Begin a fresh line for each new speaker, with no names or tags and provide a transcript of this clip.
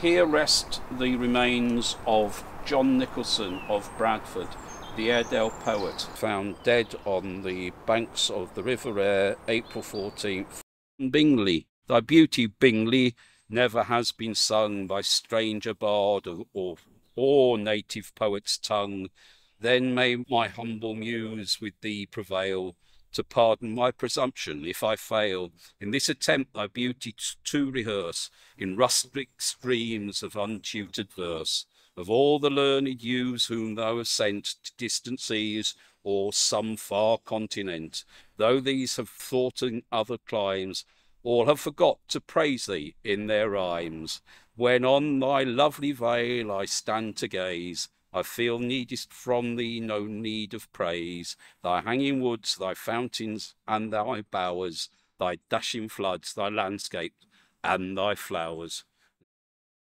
Here rest the remains of John Nicholson of Bradford, the Airedale poet, found dead on the banks of the River Aire, April 14th. Bingley, thy beauty, Bingley, never has been sung by stranger bard or, or native poet's tongue. Then may my humble muse with thee prevail to pardon my presumption if I fail in this attempt thy beauty to rehearse in rustic streams of untutored verse of all the learned youths whom thou hast sent to distant seas or some far continent, though these have thought in other climes, all have forgot to praise thee in their rhymes. When on thy lovely vale I stand to gaze, I feel needest from thee no need of praise. Thy hanging woods, thy fountains, and thy bowers, thy dashing floods, thy landscape, and thy flowers.